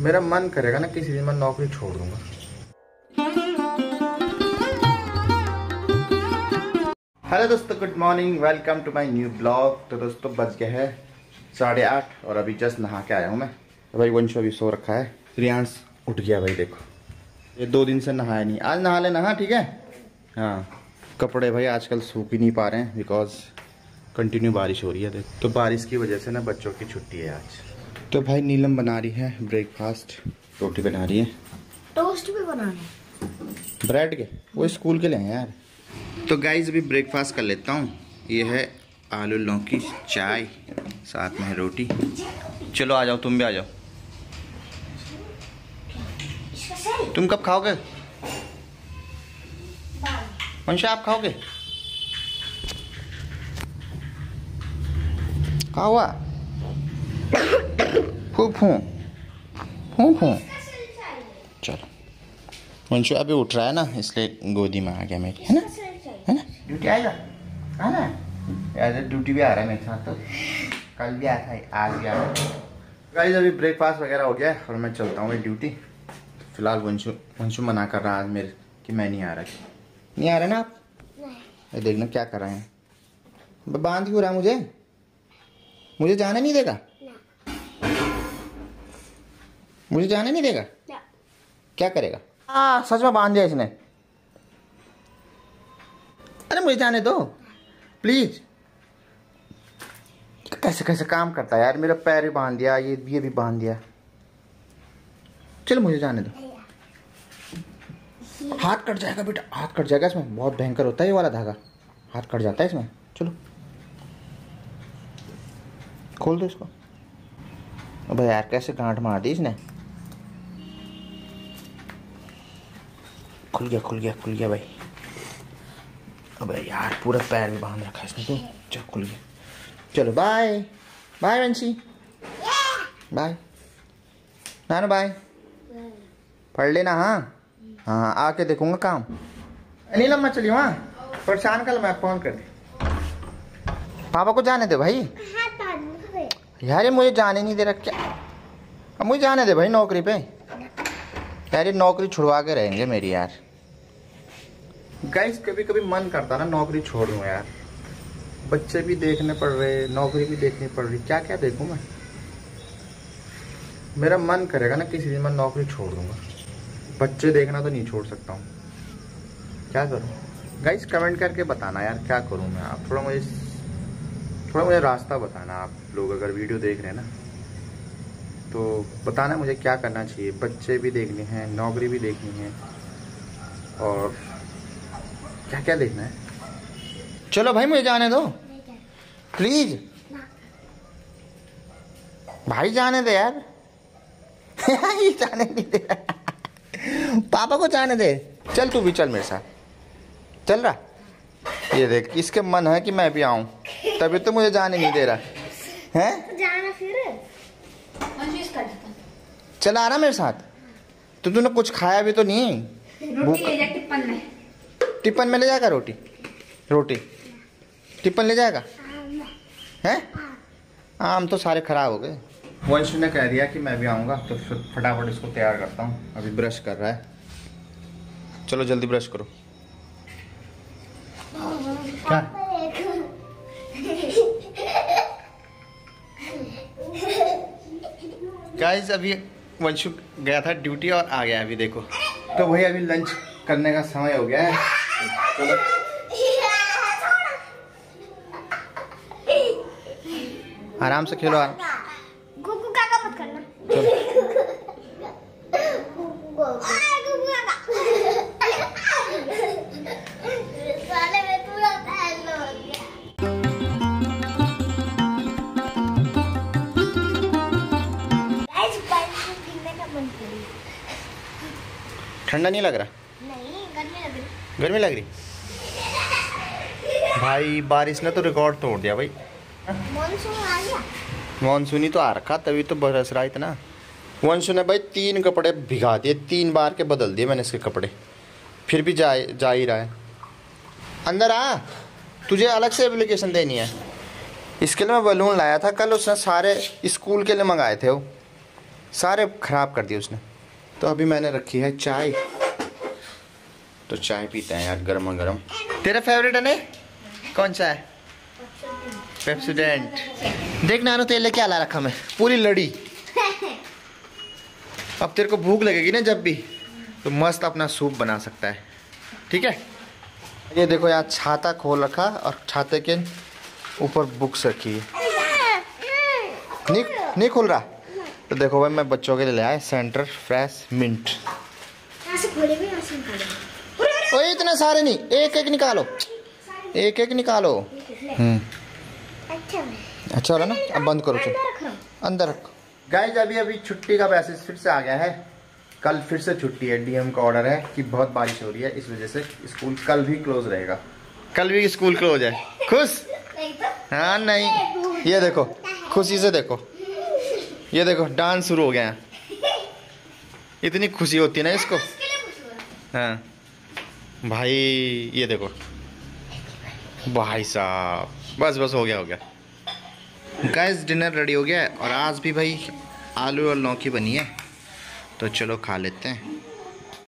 मेरा मन करेगा ना किसी दिन मैं नौकरी छोड़ दूँगा। हेलो दोस्तों good morning welcome to my new blog तो दोस्तों, बज गया है साढ़े आठ और अभी जस्ट नहा के आया हूँ मैं। तो भाई वंश अभी सो रखा है। रियांश उठ गया भाई, देखो। ये दो दिन से नहाया नहीं। आज नहा लेना ठीक है? हाँ कपड़े भाई आजकल सूख ही नहीं पा रहे हैं बिकॉज़ कंटिन्यू बारिश हो रही है, देख। तो बारिश की वजह से ना बच्चों की छुट्टी है आज। तो भाई नीलम बना रही है ब्रेकफास्ट रोटी बना रही है। टोस्ट भी बनाने ब्रेड के? वो स्कूल के लिए हैं यार। तो गाइज़ अभी ब्रेकफास्ट कर लेता हूँ। ये है आलू लौकी चाय साथ में है रोटी। चलो आ जाओ तुम भी आ जाओ। तुम कब खाओगे? वंशा आप खाओगे? क्या हुआ? फू फू फू फू चलो। वंशु अभी उठ रहा है ना इसलिए गोदी में आ गया मेरी है ना? है ना? ड्यूटी आएगा? है? ना यार ड्यूटी भी आ रहा है मेरे साथ तो कल भी आया था आज भी आ रहा है गाइस अभी ब्रेकफास्ट वगैरह हो गया और मैं चलता हूँ ड्यूटी फ़िलहाल वंशु वंशु मना कर रहा है आज मेरे कि मैं नहीं आ रहा। नहीं आ रहे ना आप? ये देखना क्या कर रहे हैं। बाँध क्यों रहा मुझे? मुझे जाने नहीं देगा। मुझे जाने नहीं देगा? क्या करेगा? आ सच में बाँध दिया इसने। अरे मुझे जाने दो। प्लीज़ कैसे कैसे काम करता है यार? मेरा पैर भी बाँध दिया ये ये भी बाँध दिया। चलो मुझे जाने दो। हाथ कट जाएगा बेटा हाथ कट जाएगा इसमें। बहुत भयंकर होता है ये वाला धागा। हाथ कट जाता है इसमें। चलो। खोल दो इसको। अबे यार कैसे गांठ मार दी इसने? खुल गया खुल गया खुल गया भाई। अबे यार पूरा पैर भी बाँध रखा है इसने। तो चल खुल गया। चलो bye bye Vanshi bye Nanu bye पढ़ लेना हाँ? हाँ आके देखूँगा काम। नहीं लंबा चलिए वहाँ परेशान कल मैं फ़ोन कर दी पापा को जाने दे भाई। यार ये मुझे जाने नहीं दे अब मुझे जाने दे भाई नौकरी पे। यार ये नौकरी छुड़वा के रहेंगे मेरी यार। गाइस कभी कभी मन करता ना, नौकरी छोड़ दूँ यार। बच्चे भी देखने पड़ रहे, नौकरी भी देखनी पड़ रही क्या क्या देखूँ मैं? मेरा मन करेगा ना, किसी दिन मैं नौकरी छोड़ दूँगा। बच्चे देखना तो नहीं छोड़ सकता हूँ। क्या करूँ? गाइस कमेंट करके बताना यार, क्या करूँ मैं आप? थोड़ा मुझे थोड़ा मुझे रास्ता बताना आप लोग, अगर वीडियो देख रहे हैं ना। तो बताना मुझे क्या करना चाहिए। बच्चे भी देखने हैं, नौकरी भी देखनी है। और क्या क्या देखना है? चलो भाई, मुझे जाने दो। प्लीज़ भाई जाने दे यार। ये जाने नहीं दे। पापा को जाने दे। चल तू भी चल मेरे साथ। चल रहा। ये देख, इसके मन है कि मैं भी आऊँ। तभी तो मुझे जाने नहीं दे रहा। है जाना फिर चल आ रहा मेरे साथ? तो तूने कुछ खाया भी तो नहीं? रोटी ले जा टिप्पन में। टिफ़िन में ले जाएगा रोटी? रोटी। टिफ़िन ले जाएगा? हैं आम तो सारे खराब हो गए। वंश ने कह दिया कि मैं भी आऊँगा तो फिर फटाफट इसको तैयार करता हूँ। अभी ब्रश कर रहा है। चलो जल्दी ब्रश करो। क्या? गाइस अभी वंशु गया था ड्यूटी और आ गया अभी देखो। तो वही अभी लंच करने का समय हो गया है। चलो। आराम से खेलो आराम गुगु काका मत करना। चलो। ठंडा नहीं लग रहा? नहीं गर्मी लग रही। गर्मी लग रही? भाई बारिश ने तो रिकॉर्ड तोड़ दिया भाई। मॉनसून मानसून ही तो आ रखा तभी तो बरस रहा इतना। वंशु ने भाई तीन कपड़े भिगा दिए तीन बार के बदल दिए मैंने इसके कपड़े। फिर भी जा जा ही रहा है। अंदर आ तुझे अलग से एप्लीकेशन देनी है। इसके लिए मैं बलून लाया था कल उसने सारे स्कूल के लिए मंगाए थे वो। सारे ख़राब कर दिए उसने। तो अभी मैंने रखी है चाय। तो चाय पीते हैं यार गर्मा गर्म तेरा फेवरेट है ने कौन सा है? पेप्सोडेंट देख नानो तेल लेके आला रखा मैं? पूरी लड़ी। अब तेरे को भूख लगेगी ना जब भी। तो मस्त अपना सूप बना सकता है। ठीक है? ये देखो यार छाता खोल रखा और छाते के ऊपर बुक्स रखी है। नहीं नहीं खुल रहा? तो देखो भाई मैं बच्चों के लिए ले आया सेंटर फ्रेश मिंट यहाँ से खोले भी यहाँ से निकाले ओए इतने सारे नहीं एक एक निकालो। एक एक निकालो। हम्म। अच्छा अच्छा हो रहा ना अब बंद करो चलो। अंदर रख। गाइस अभी अभी छुट्टी का मैसेज फिर से आ गया है। कल फिर से छुट्टी है डीएम का ऑर्डर है कि बहुत बारिश हो रही है इस वजह से स्कूल कल भी क्लोज रहेगा। कल भी स्कूल क्लोज है। खुश? तो? हाँ नहीं। ये देखो खुशी से देखो। ये देखो डांस शुरू हो गया है। इतनी खुशी होती है ना इसको। हाँ। भाई ये देखो। भाई साहब बस बस हो गया हो गया। गैस डिनर रेडी हो गया है और आज भी भाई आलू और लौकी बनी है। तो चलो खा लेते हैं।